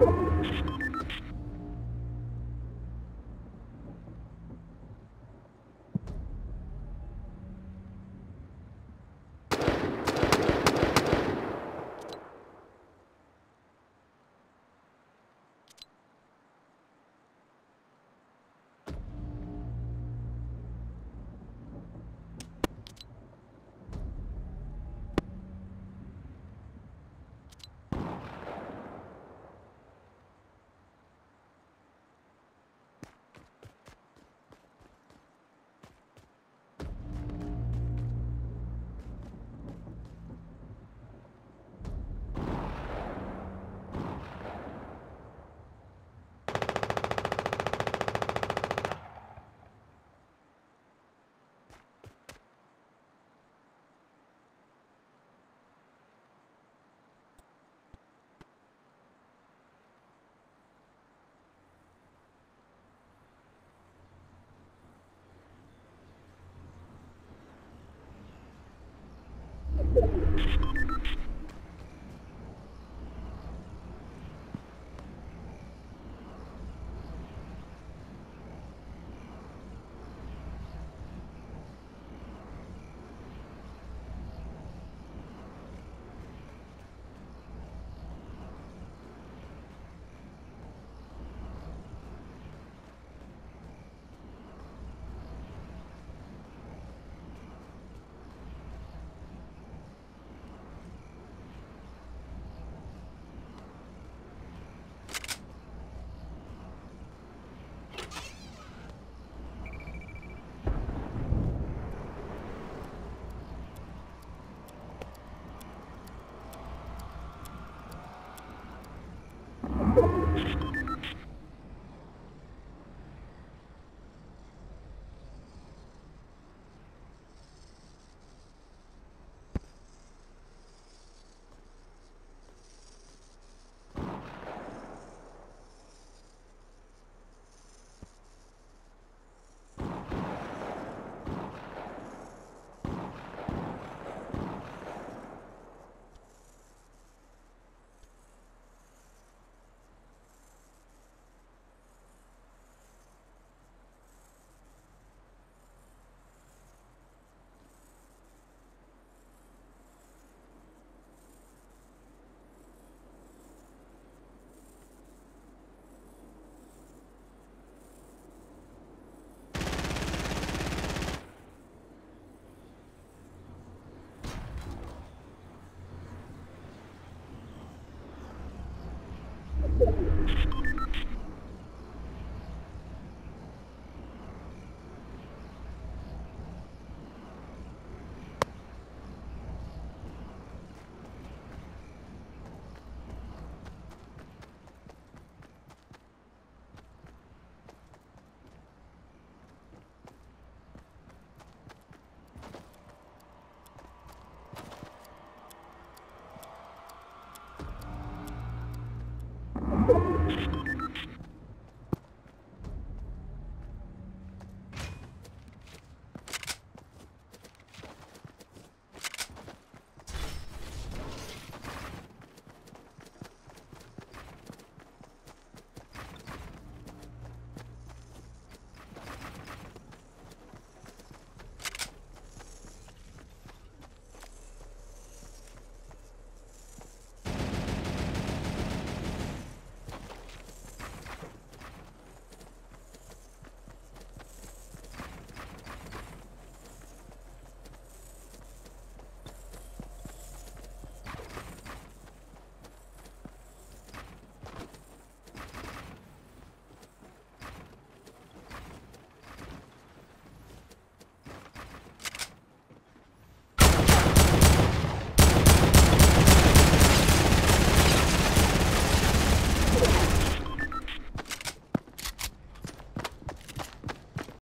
you you.